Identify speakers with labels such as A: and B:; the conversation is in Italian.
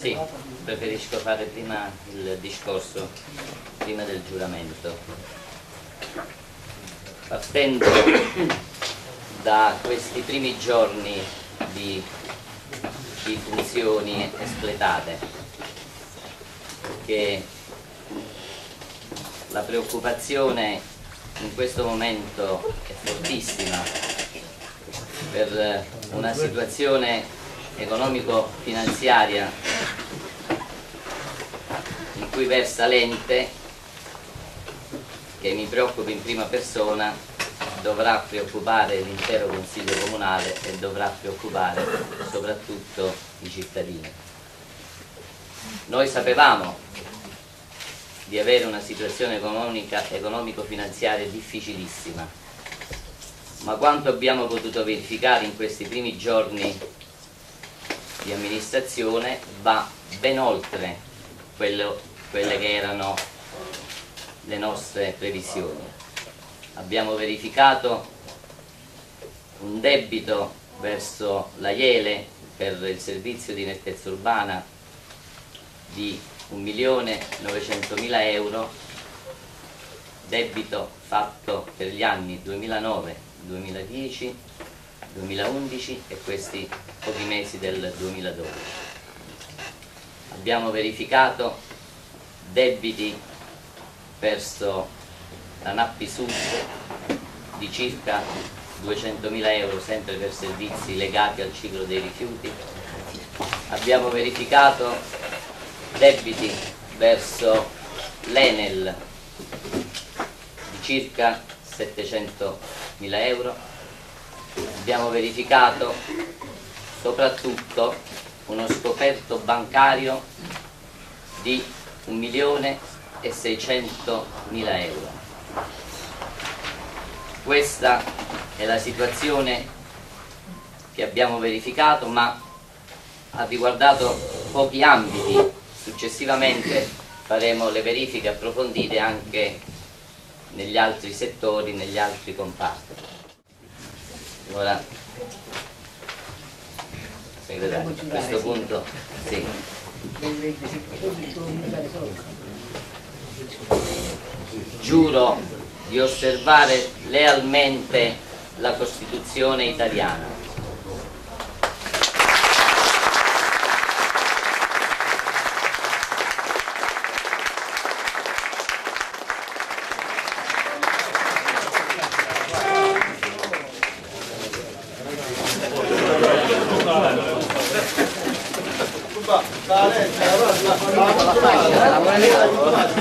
A: Sì, preferisco fare prima il discorso, prima del giuramento. Partendo da questi primi giorni di, di funzioni espletate, che la preoccupazione in questo momento è fortissima per una situazione economico-finanziaria in cui versa l'ente che mi preoccupa in prima persona dovrà preoccupare l'intero Consiglio Comunale e dovrà preoccupare soprattutto i cittadini. Noi sapevamo di avere una situazione economico-finanziaria difficilissima, ma quanto abbiamo potuto verificare in questi primi giorni di amministrazione va ben oltre quello, quelle che erano le nostre previsioni. Abbiamo verificato un debito verso la Iele per il servizio di nettezza urbana di 1.900.000 euro, debito fatto per gli anni 2009-2010 2011 e questi pochi mesi del 2012. Abbiamo verificato debiti verso la Nappi Sud di circa 200.000 euro sempre per servizi legati al ciclo dei rifiuti. Abbiamo verificato debiti verso l'Enel di circa 700.000 euro abbiamo verificato soprattutto uno scoperto bancario di 1 milione e 600 mila euro. Questa è la situazione che abbiamo verificato ma ha riguardato pochi ambiti, successivamente faremo le verifiche approfondite anche negli altri settori, negli altri comparti. Ora, segretario, a questo punto, sì. Giuro di osservare lealmente la Costituzione italiana
B: 来来来来来来来来来